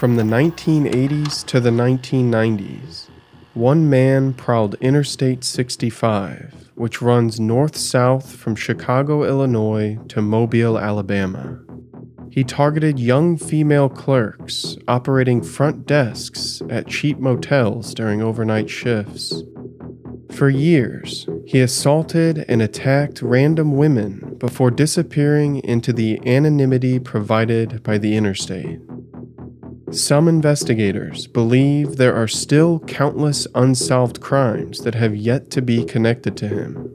From the 1980s to the 1990s, one man prowled Interstate 65, which runs north south from Chicago, Illinois to Mobile, Alabama. He targeted young female clerks operating front desks at cheap motels during overnight shifts. For years, he assaulted and attacked random women before disappearing into the anonymity provided by the interstate. Some investigators believe there are still countless unsolved crimes that have yet to be connected to him.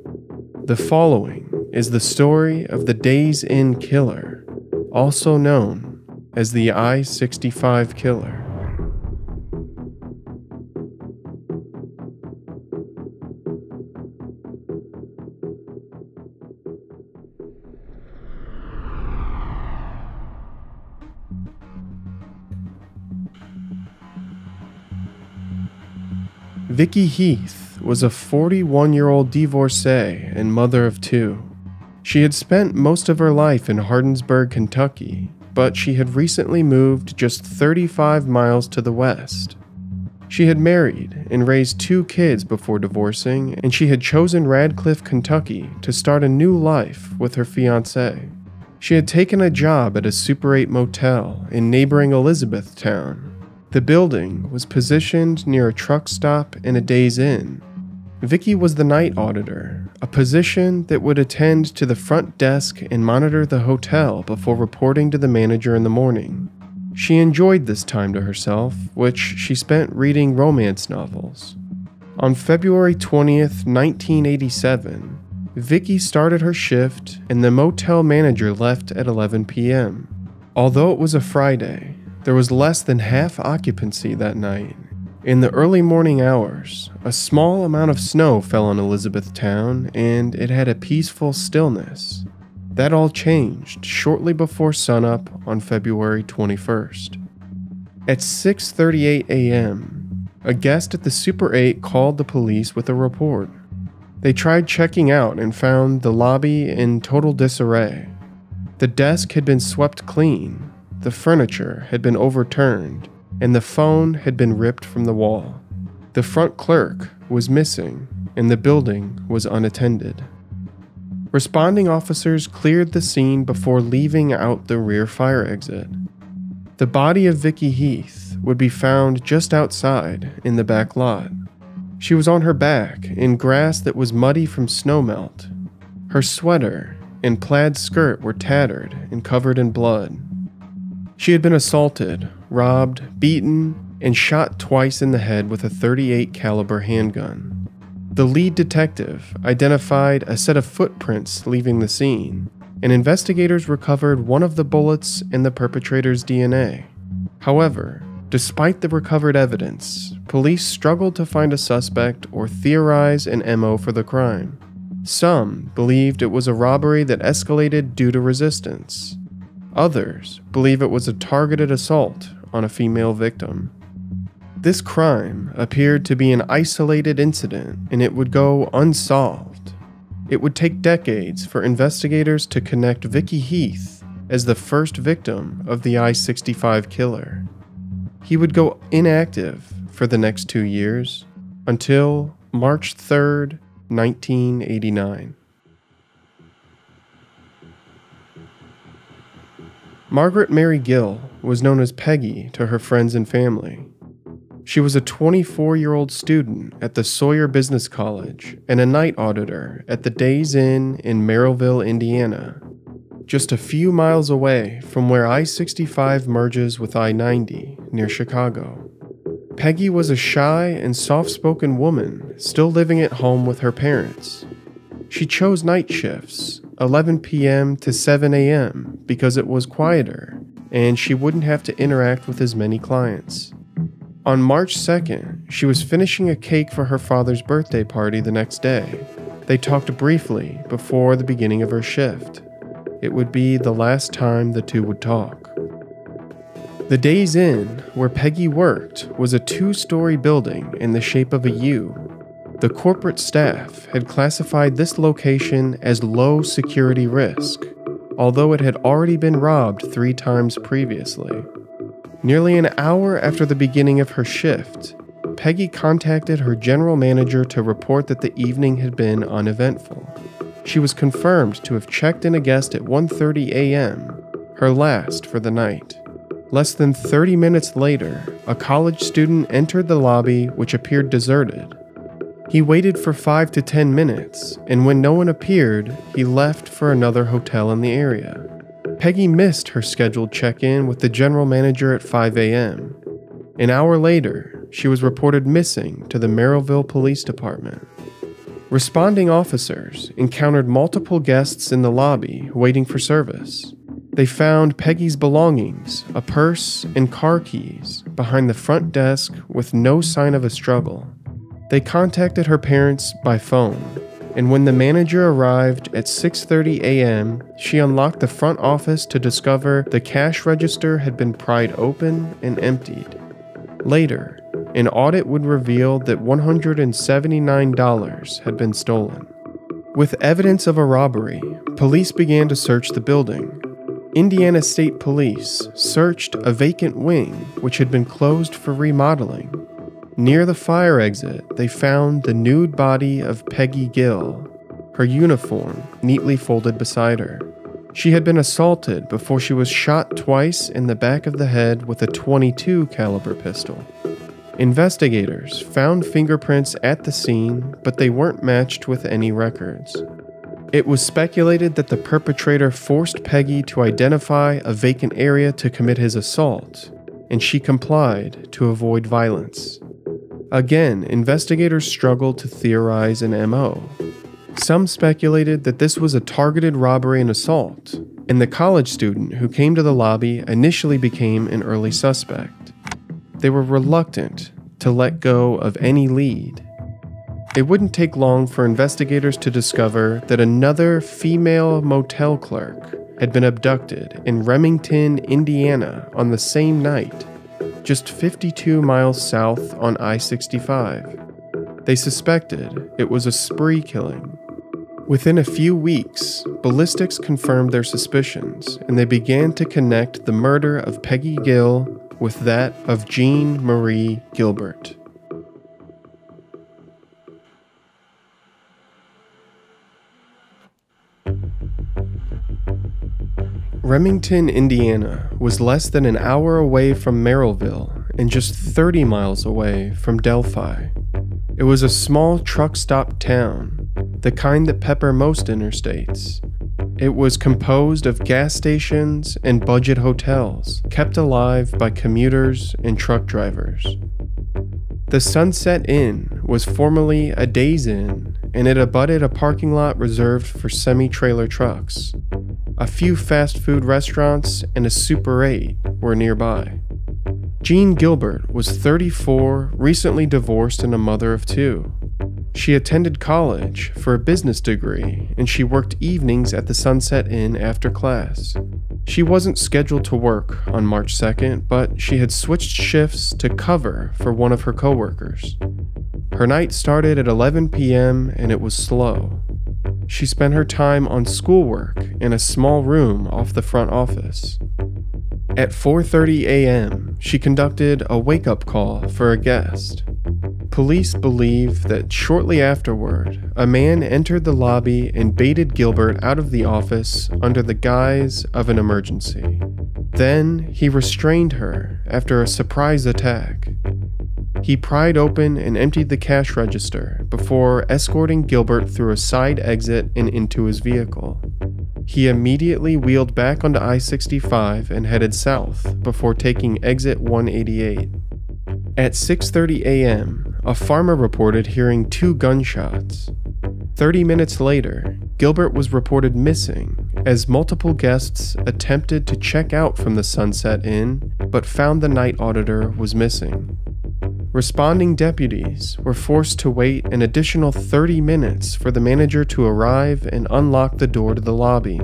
The following is the story of the Days Inn Killer, also known as the I 65 Killer. Vicki Heath was a 41 year old divorcee and mother of two. She had spent most of her life in Hardinsburg, Kentucky, but she had recently moved just 35 miles to the west. She had married and raised two kids before divorcing, and she had chosen Radcliff, Kentucky to start a new life with her fiance. She had taken a job at a Super 8 motel in neighboring Elizabethtown the building was positioned near a truck stop and a Days Inn. Vicki was the night auditor, a position that would attend to the front desk and monitor the hotel before reporting to the manager in the morning. She enjoyed this time to herself, which she spent reading romance novels. On February 20th, 1987, Vicki started her shift and the motel manager left at 11 p.m. Although it was a Friday, there was less than half occupancy that night. In the early morning hours, a small amount of snow fell on Elizabethtown and it had a peaceful stillness. That all changed shortly before sunup on February 21st. At 6:38 a.m., a guest at the Super 8 called the police with a report. They tried checking out and found the lobby in total disarray. The desk had been swept clean, the furniture had been overturned, and the phone had been ripped from the wall. The front clerk was missing, and the building was unattended. Responding officers cleared the scene before leaving out the rear fire exit. The body of Vicki Heath would be found just outside in the back lot. She was on her back in grass that was muddy from snowmelt. Her sweater and plaid skirt were tattered and covered in blood. She had been assaulted, robbed, beaten, and shot twice in the head with a 38 caliber handgun. The lead detective identified a set of footprints leaving the scene, and investigators recovered one of the bullets and the perpetrator's DNA. However, despite the recovered evidence, police struggled to find a suspect or theorize an MO for the crime. Some believed it was a robbery that escalated due to resistance. Others believe it was a targeted assault on a female victim. This crime appeared to be an isolated incident and it would go unsolved. It would take decades for investigators to connect Vicki Heath as the first victim of the I 65 killer. He would go inactive for the next two years until March 3rd, 1989. Margaret Mary Gill was known as Peggy to her friends and family. She was a 24 year old student at the Sawyer Business College and a night auditor at the Days Inn in Merrillville, Indiana, just a few miles away from where I 65 merges with I 90 near Chicago. Peggy was a shy and soft spoken woman still living at home with her parents. She chose night shifts 11 p.m. to 7 a.m. because it was quieter and she wouldn't have to interact with as many clients. On March 2nd, she was finishing a cake for her father's birthday party the next day. They talked briefly before the beginning of her shift. It would be the last time the two would talk. The Days Inn, where Peggy worked, was a two story building in the shape of a U the corporate staff had classified this location as low security risk, although it had already been robbed three times previously. Nearly an hour after the beginning of her shift, Peggy contacted her general manager to report that the evening had been uneventful. She was confirmed to have checked in a guest at 1:30 a.m., her last for the night. Less than 30 minutes later, a college student entered the lobby which appeared deserted. He waited for 5 to 10 minutes, and when no one appeared, he left for another hotel in the area. Peggy missed her scheduled check in with the general manager at 5 a.m. An hour later, she was reported missing to the Merrillville Police Department. Responding officers encountered multiple guests in the lobby waiting for service. They found Peggy's belongings, a purse, and car keys behind the front desk with no sign of a struggle. They contacted her parents by phone, and when the manager arrived at 6:30 a.m., she unlocked the front office to discover the cash register had been pried open and emptied. Later, an audit would reveal that $179 had been stolen. With evidence of a robbery, police began to search the building. Indiana State Police searched a vacant wing which had been closed for remodeling. Near the fire exit, they found the nude body of Peggy Gill, her uniform neatly folded beside her. She had been assaulted before she was shot twice in the back of the head with a 22 caliber pistol. Investigators found fingerprints at the scene, but they weren't matched with any records. It was speculated that the perpetrator forced Peggy to identify a vacant area to commit his assault, and she complied to avoid violence. Again, investigators struggled to theorize an MO. Some speculated that this was a targeted robbery and assault, and the college student who came to the lobby initially became an early suspect they were reluctant to let go of any lead. It wouldn't take long for investigators to discover that another female motel clerk had been abducted in Remington, Indiana on the same night, just 52 miles south on I 65. They suspected it was a spree killing. Within a few weeks, ballistics confirmed their suspicions and they began to connect the murder of Peggy Gill with that of Jeanne Marie Gilbert. Remington, Indiana was less than an hour away from Merrillville and just 30 miles away from Delphi. It was a small truck stop town, the kind that pepper most interstates, it was composed of gas stations and budget hotels, kept alive by commuters and truck drivers. The Sunset Inn was formerly a Days Inn, and it abutted a parking lot reserved for semi trailer trucks. A few fast food restaurants and a Super 8 were nearby. Jeanne Gilbert was 34, recently divorced, and a mother of two. She attended college for a business degree and she worked evenings at the Sunset Inn after class. She wasn't scheduled to work on March 2nd, but she had switched shifts to cover for one of her coworkers. Her night started at 11 p.m. and it was slow. She spent her time on schoolwork in a small room off the front office. At 4:30 a.m., she conducted a wake-up call for a guest. Police believe that shortly afterward, a man entered the lobby and baited Gilbert out of the office under the guise of an emergency. Then he restrained her after a surprise attack. He pried open and emptied the cash register before escorting Gilbert through a side exit and into his vehicle. He immediately wheeled back onto I 65 and headed south before taking exit 188. At 6:30 a.m., a farmer reported hearing two gunshots. 30 minutes later, Gilbert was reported missing as multiple guests attempted to check out from the Sunset Inn but found the night auditor was missing. Responding deputies were forced to wait an additional 30 minutes for the manager to arrive and unlock the door to the lobby.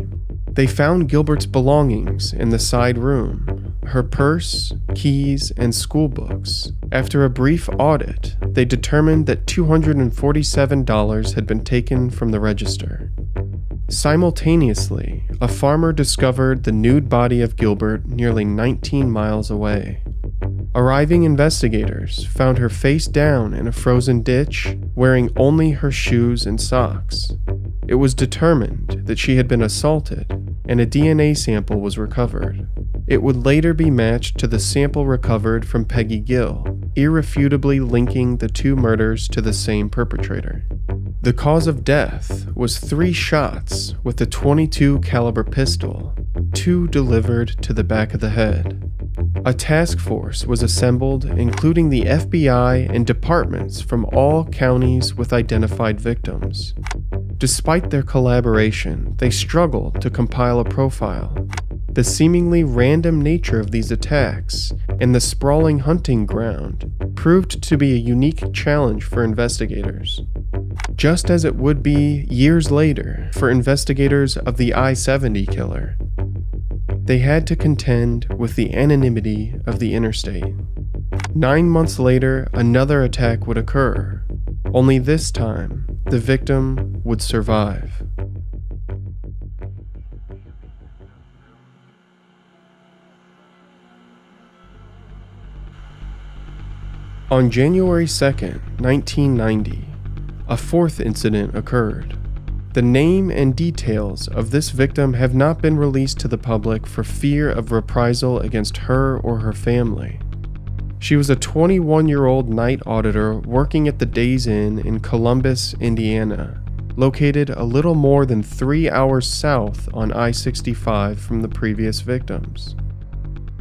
They found Gilbert's belongings in the side room her purse, keys, and school books. After a brief audit, they determined that $247 had been taken from the register. Simultaneously, a farmer discovered the nude body of Gilbert nearly 19 miles away. Arriving investigators found her face down in a frozen ditch, wearing only her shoes and socks. It was determined that she had been assaulted, and a DNA sample was recovered. It would later be matched to the sample recovered from Peggy Gill, irrefutably linking the two murders to the same perpetrator. The cause of death was three shots with a 22 caliber pistol, two delivered to the back of the head. A task force was assembled, including the FBI and departments from all counties with identified victims. Despite their collaboration, they struggled to compile a profile. The seemingly random nature of these attacks and the sprawling hunting ground proved to be a unique challenge for investigators. Just as it would be years later for investigators of the I 70 killer, they had to contend with the anonymity of the interstate. Nine months later, another attack would occur, only this time, the victim would survive. On January 2nd, 1990, a fourth incident occurred. The name and details of this victim have not been released to the public for fear of reprisal against her or her family. She was a 21 year old night auditor working at the Days Inn in Columbus, Indiana, located a little more than three hours south on I 65 from the previous victims.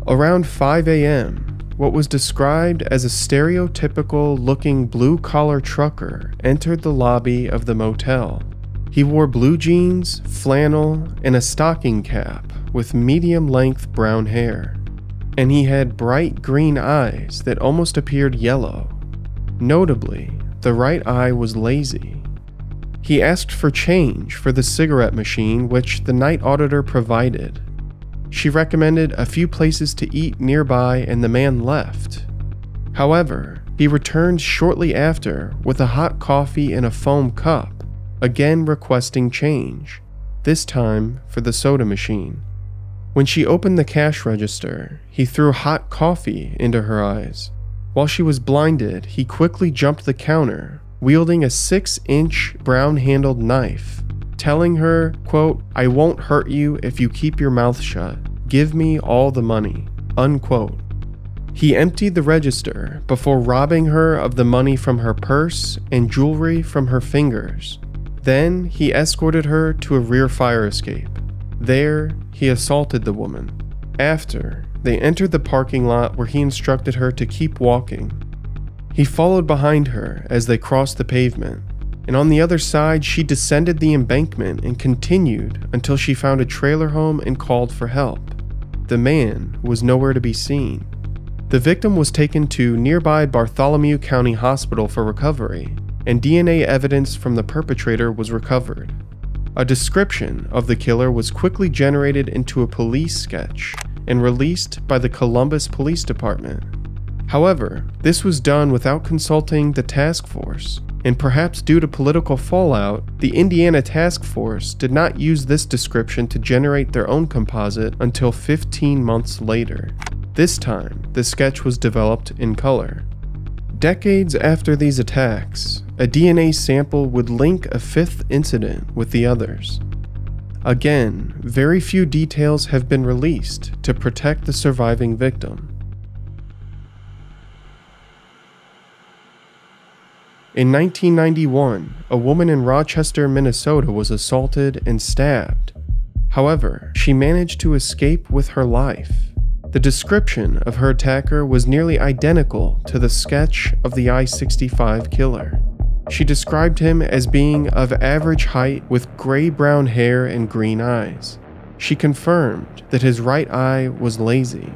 Around 5 a.m., what was described as a stereotypical looking blue collar trucker entered the lobby of the motel he wore blue jeans, flannel, and a stocking cap with medium length brown hair. And he had bright green eyes that almost appeared yellow. Notably, the right eye was lazy. He asked for change for the cigarette machine, which the night auditor provided. She recommended a few places to eat nearby, and the man left. However, he returned shortly after with a hot coffee in a foam cup again requesting change, this time for the soda machine. When she opened the cash register, he threw hot coffee into her eyes. While she was blinded, he quickly jumped the counter, wielding a six inch brown handled knife, telling her, quote, I won't hurt you if you keep your mouth shut. Give me all the money, unquote. He emptied the register before robbing her of the money from her purse and jewelry from her fingers. Then he escorted her to a rear fire escape. There, he assaulted the woman. After, they entered the parking lot where he instructed her to keep walking. He followed behind her as they crossed the pavement, and on the other side, she descended the embankment and continued until she found a trailer home and called for help. The man was nowhere to be seen. The victim was taken to nearby Bartholomew County Hospital for recovery, and DNA evidence from the perpetrator was recovered. A description of the killer was quickly generated into a police sketch and released by the Columbus Police Department. However, this was done without consulting the task force, and perhaps due to political fallout, the Indiana Task Force did not use this description to generate their own composite until 15 months later. This time, the sketch was developed in color. Decades after these attacks, a DNA sample would link a fifth incident with the others. Again, very few details have been released to protect the surviving victim. In 1991, a woman in Rochester, Minnesota was assaulted and stabbed. However, she managed to escape with her life. The description of her attacker was nearly identical to the sketch of the I 65 killer. She described him as being of average height with gray brown hair and green eyes. She confirmed that his right eye was lazy.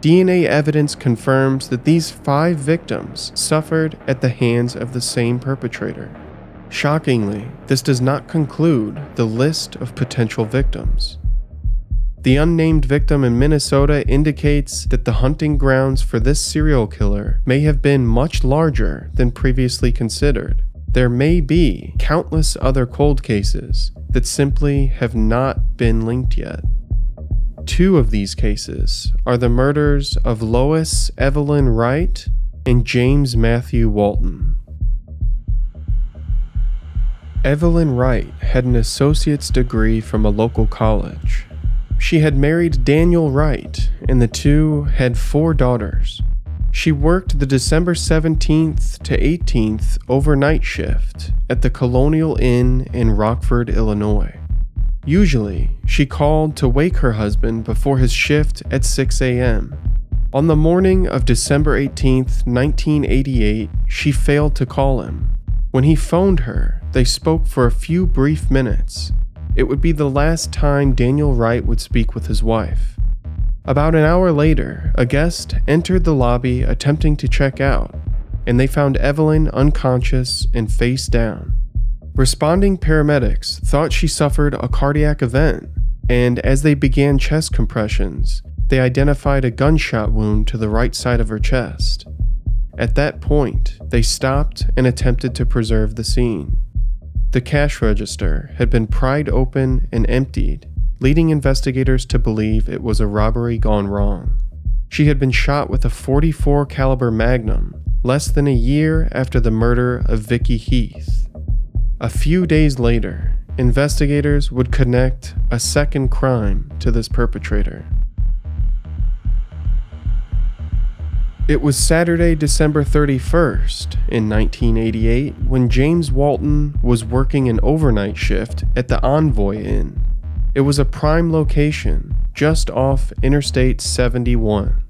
DNA evidence confirms that these five victims suffered at the hands of the same perpetrator. Shockingly, this does not conclude the list of potential victims. The unnamed victim in Minnesota indicates that the hunting grounds for this serial killer may have been much larger than previously considered. There may be countless other cold cases that simply have not been linked yet. two of these cases are the murders of Lois Evelyn Wright and James Matthew Walton. Evelyn Wright had an associate's degree from a local college. She had married Daniel Wright, and the two had four daughters. She worked the December 17th to 18th overnight shift at the Colonial Inn in Rockford, Illinois. Usually, she called to wake her husband before his shift at 6 a.m. On the morning of December 18th, 1988, she failed to call him. When he phoned her, they spoke for a few brief minutes. It would be the last time Daniel Wright would speak with his wife. About an hour later, a guest entered the lobby attempting to check out, and they found Evelyn unconscious and face down. Responding paramedics thought she suffered a cardiac event, and as they began chest compressions, they identified a gunshot wound to the right side of her chest. At that point, they stopped and attempted to preserve the scene. The cash register had been pried open and emptied, leading investigators to believe it was a robbery gone wrong. She had been shot with a 44 caliber Magnum less than a year after the murder of Vicki Heath. A few days later, investigators would connect a second crime to this perpetrator. It was Saturday, December 31st, in 1988, when James Walton was working an overnight shift at the Envoy Inn. It was a prime location, just off Interstate 71.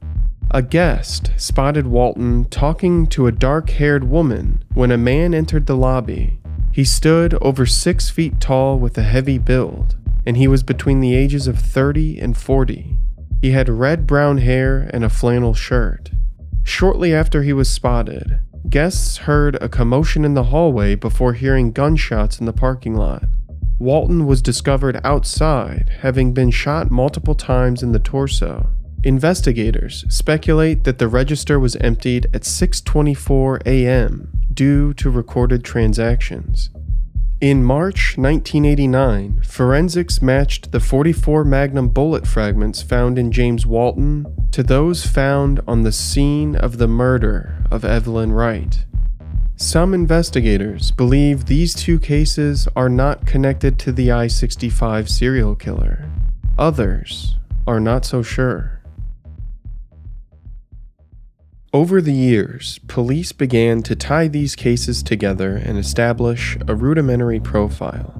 A guest spotted Walton talking to a dark haired woman when a man entered the lobby. He stood over six feet tall with a heavy build, and he was between the ages of 30 and 40. He had red brown hair and a flannel shirt. Shortly after he was spotted, guests heard a commotion in the hallway before hearing gunshots in the parking lot. Walton was discovered outside, having been shot multiple times in the torso. Investigators speculate that the register was emptied at 6:24 a.m. due to recorded transactions. In March 1989, forensics matched the 44 Magnum bullet fragments found in James Walton to those found on the scene of the murder of Evelyn Wright. Some investigators believe these two cases are not connected to the I 65 serial killer. Others are not so sure. Over the years, police began to tie these cases together and establish a rudimentary profile.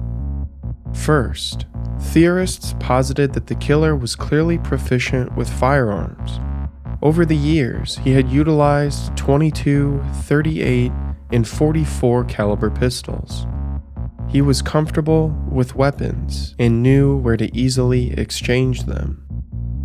First, theorists posited that the killer was clearly proficient with firearms. Over the years, he had utilized 22, 38, and 44 caliber pistols. He was comfortable with weapons and knew where to easily exchange them.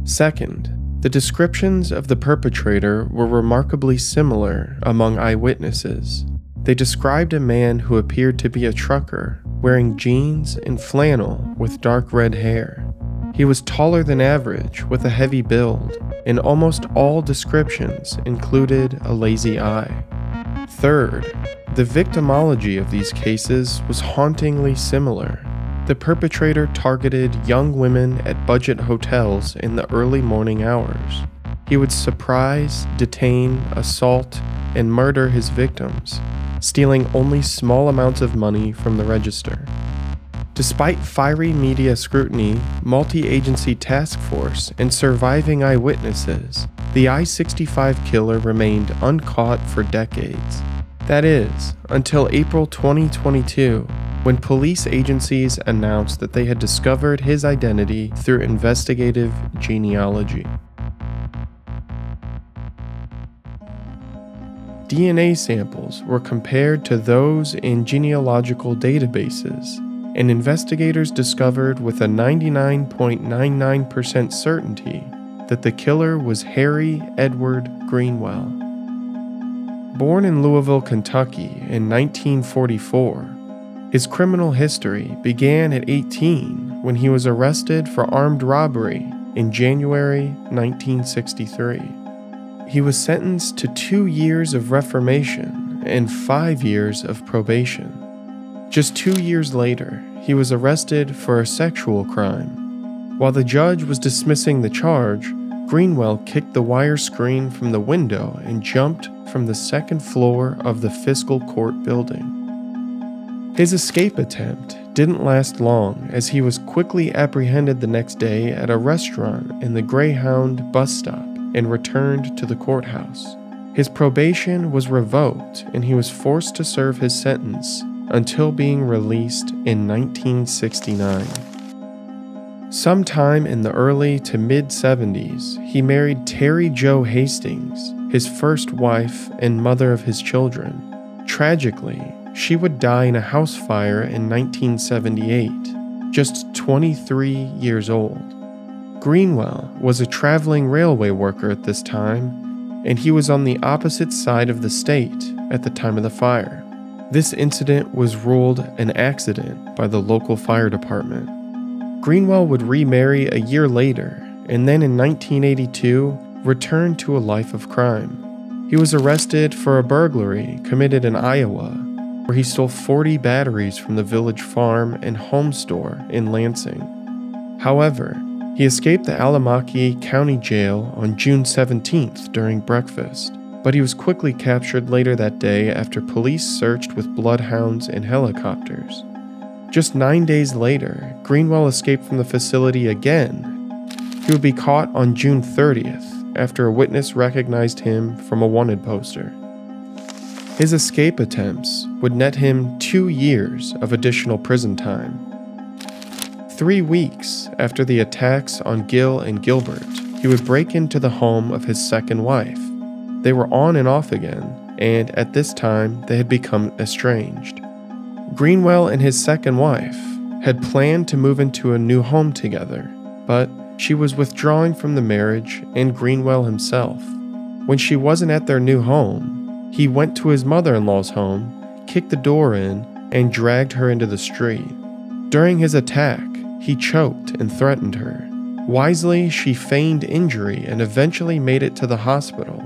Second, the descriptions of the perpetrator were remarkably similar among eyewitnesses. They described a man who appeared to be a trucker, wearing jeans and flannel with dark red hair. He was taller than average with a heavy build, and almost all descriptions included a lazy eye. Third, the victimology of these cases was hauntingly similar. The perpetrator targeted young women at budget hotels in the early morning hours. He would surprise, detain, assault, and murder his victims, stealing only small amounts of money from the register. Despite fiery media scrutiny, multi agency task force, and surviving eyewitnesses, the I 65 killer remained uncaught for decades. That is, until April 2022, when police agencies announced that they had discovered his identity through investigative genealogy. DNA samples were compared to those in genealogical databases, and investigators discovered with a 99.99% certainty that the killer was Harry Edward Greenwell. Born in Louisville, Kentucky in 1944, his criminal history began at 18 when he was arrested for armed robbery in January 1963. He was sentenced to two years of reformation and five years of probation. Just two years later, he was arrested for a sexual crime. While the judge was dismissing the charge, Greenwell kicked the wire screen from the window and jumped from the second floor of the fiscal court building. His escape attempt didn't last long as he was quickly apprehended the next day at a restaurant in the Greyhound bus stop and returned to the courthouse. His probation was revoked and he was forced to serve his sentence until being released in 1969. Sometime in the early to mid 70s, he married Terry Jo Hastings, his first wife and mother of his children. Tragically, she would die in a house fire in 1978, just 23 years old. Greenwell was a traveling railway worker at this time, and he was on the opposite side of the state at the time of the fire. This incident was ruled an accident by the local fire department. Greenwell would remarry a year later, and then in 1982 returned to a life of crime. He was arrested for a burglary committed in Iowa where he stole 40 batteries from the village farm and home store in Lansing. However, he escaped the Allamakee County Jail on June 17th during breakfast, but he was quickly captured later that day after police searched with bloodhounds and helicopters. Just nine days later, Greenwell escaped from the facility again. He would be caught on June 30th after a witness recognized him from a wanted poster. His escape attempts would net him two years of additional prison time. Three weeks after the attacks on Gill and Gilbert, he would break into the home of his second wife. They were on and off again, and at this time they had become estranged. Greenwell and his second wife had planned to move into a new home together, but she was withdrawing from the marriage and Greenwell himself. When she wasn't at their new home, he went to his mother in law's home, kicked the door in, and dragged her into the street. During his attack, he choked and threatened her. Wisely, she feigned injury and eventually made it to the hospital,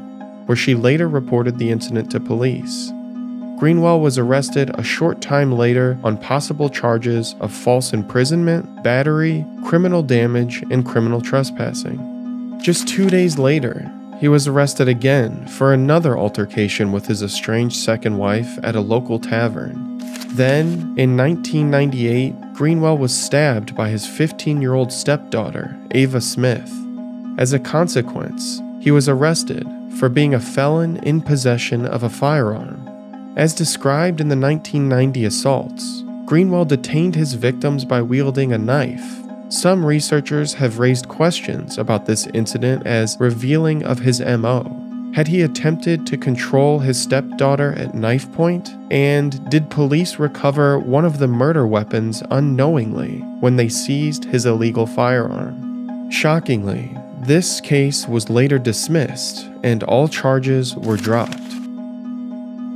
where she later reported the incident to police. Greenwell was arrested a short time later on possible charges of false imprisonment, battery, criminal damage, and criminal trespassing. Just two days later, he was arrested again for another altercation with his estranged second wife at a local tavern. Then, in 1998, Greenwell was stabbed by his 15 year old stepdaughter, Ava Smith. As a consequence, he was arrested for being a felon in possession of a firearm. As described in the 1990 assaults, Greenwell detained his victims by wielding a knife some researchers have raised questions about this incident as revealing of his MO. Had he attempted to control his stepdaughter at knife point? And did police recover one of the murder weapons unknowingly when they seized his illegal firearm? Shockingly, this case was later dismissed and all charges were dropped.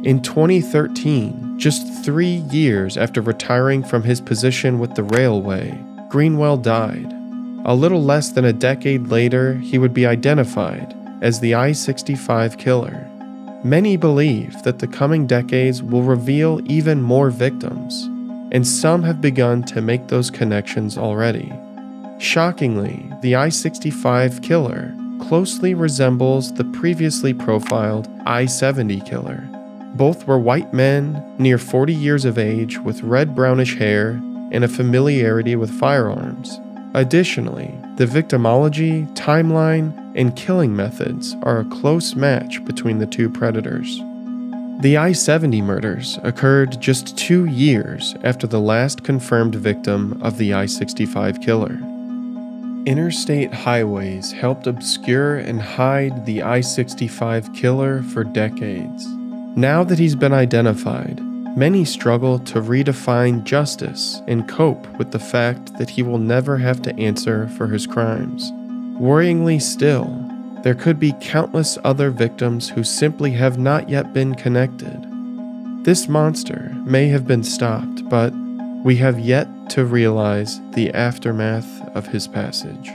In 2013, just three years after retiring from his position with the railway, Greenwell died. A little less than a decade later, he would be identified as the I 65 killer. Many believe that the coming decades will reveal even more victims, and some have begun to make those connections already. Shockingly, the I 65 killer closely resembles the previously profiled I 70 killer. Both were white men, near 40 years of age, with red brownish hair and a familiarity with firearms. Additionally, the victimology, timeline, and killing methods are a close match between the two predators. The I 70 murders occurred just two years after the last confirmed victim of the I 65 killer. Interstate highways helped obscure and hide the I 65 killer for decades. Now that he's been identified, Many struggle to redefine justice and cope with the fact that he will never have to answer for his crimes. Worryingly still, there could be countless other victims who simply have not yet been connected. This monster may have been stopped, but we have yet to realize the aftermath of his passage.